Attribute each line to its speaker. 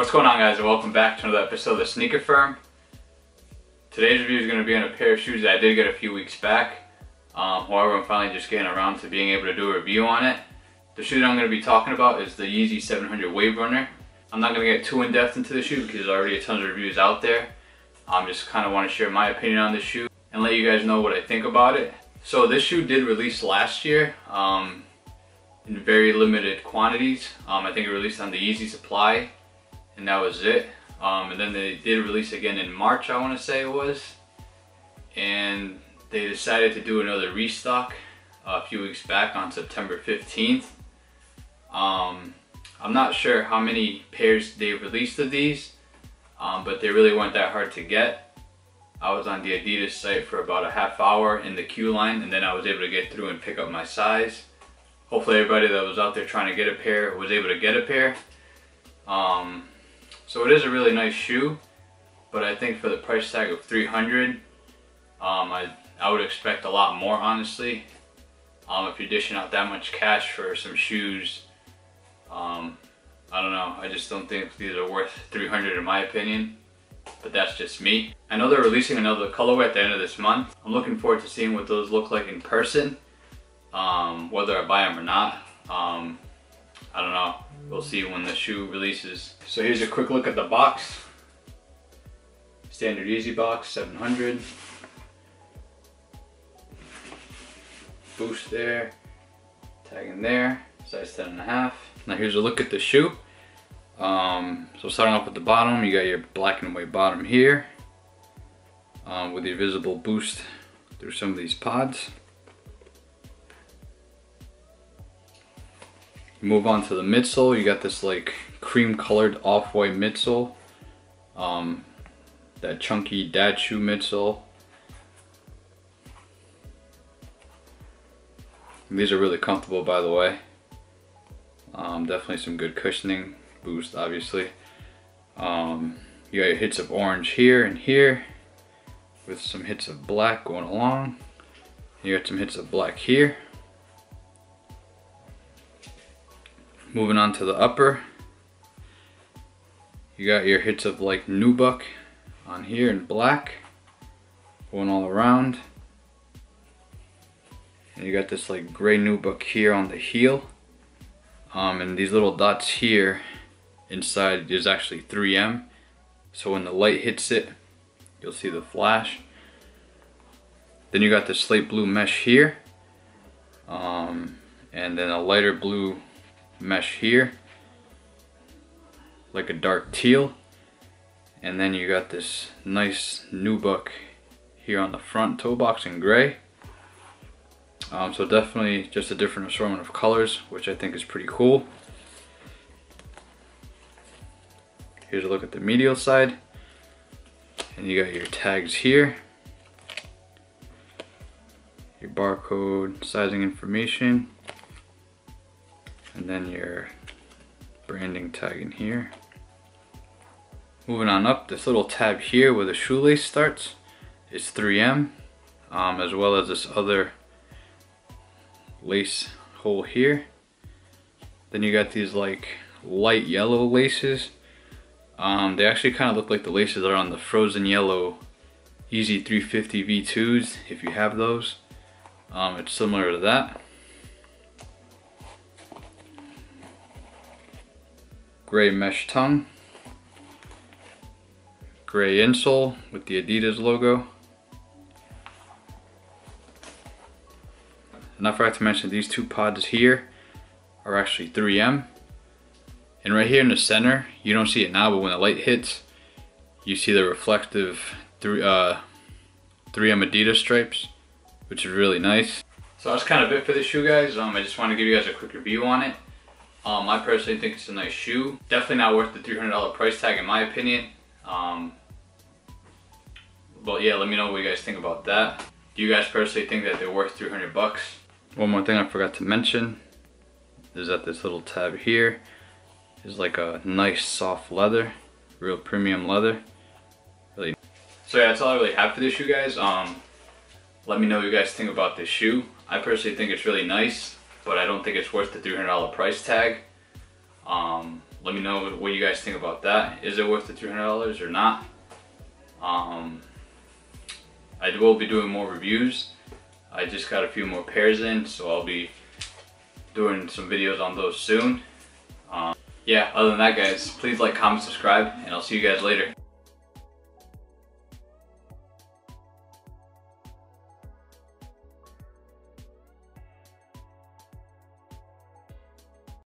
Speaker 1: What's going on guys and welcome back to another episode of the Sneaker Firm. Today's review is going to be on a pair of shoes that I did get a few weeks back. Um, however, I'm finally just getting around to being able to do a review on it. The shoe that I'm going to be talking about is the Yeezy 700 Wave Runner. I'm not going to get too in depth into the shoe because there's already a ton of reviews out there. I um, just kind of want to share my opinion on the shoe and let you guys know what I think about it. So this shoe did release last year um, in very limited quantities. Um, I think it released on the Yeezy Supply and that was it. Um, and then they did release again in March, I want to say it was. And they decided to do another restock a few weeks back on September 15th. Um, I'm not sure how many pairs they released of these, um, but they really weren't that hard to get. I was on the Adidas site for about a half hour in the queue line and then I was able to get through and pick up my size. Hopefully everybody that was out there trying to get a pair was able to get a pair. Um, so it is a really nice shoe, but I think for the price tag of 300, um, I, I would expect a lot more honestly. Um, if you're dishing out that much cash for some shoes, um, I don't know, I just don't think these are worth 300 in my opinion, but that's just me. I know they're releasing another colorway at the end of this month. I'm looking forward to seeing what those look like in person, um, whether I buy them or not. Um, I don't know. We'll see when the shoe releases. So here's a quick look at the box. Standard Yeezy box, 700. Boost there, tag in there, size 10 and a half. Now here's a look at the shoe. Um, so starting off with the bottom, you got your black and white bottom here um, with your visible boost through some of these pods. Move on to the midsole. You got this like cream colored off-white midsole. Um, that chunky dad shoe midsole. These are really comfortable by the way. Um, definitely some good cushioning, boost obviously. Um, you got your hits of orange here and here with some hits of black going along. You got some hits of black here. Moving on to the upper, you got your hits of like nubuck on here in black, going all around. And you got this like gray nubuck here on the heel. Um, and these little dots here inside is actually 3M. So when the light hits it, you'll see the flash. Then you got the slate blue mesh here. Um, and then a lighter blue mesh here like a dark teal. And then you got this nice nubuck here on the front toe box in gray. Um, so definitely just a different assortment of colors which I think is pretty cool. Here's a look at the medial side. And you got your tags here. Your barcode sizing information and then your branding tag in here. Moving on up, this little tab here where the shoelace starts is 3M, um, as well as this other lace hole here. Then you got these like light yellow laces. Um, they actually kind of look like the laces that are on the frozen yellow Yeezy 350 V2s, if you have those. Um, it's similar to that. Gray mesh tongue, gray insole with the Adidas logo. And I forgot to mention these two pods here are actually 3M. And right here in the center, you don't see it now, but when the light hits, you see the reflective 3, uh, 3M Adidas stripes, which is really nice. So that's kind of it for this shoe, guys. Um, I just want to give you guys a quick review on it. Um, I personally think it's a nice shoe. Definitely not worth the $300 price tag in my opinion. Um, but yeah, let me know what you guys think about that. Do you guys personally think that they're worth 300 bucks? One more thing I forgot to mention is that this little tab here is like a nice soft leather, real premium leather. Really. So yeah, that's all I really have for this shoe, guys. Um, let me know what you guys think about this shoe. I personally think it's really nice but I don't think it's worth the $300 price tag. Um, let me know what you guys think about that. Is it worth the $300 or not? Um, I will be doing more reviews. I just got a few more pairs in, so I'll be doing some videos on those soon. Um, yeah, other than that guys, please like, comment, subscribe, and I'll see you guys later.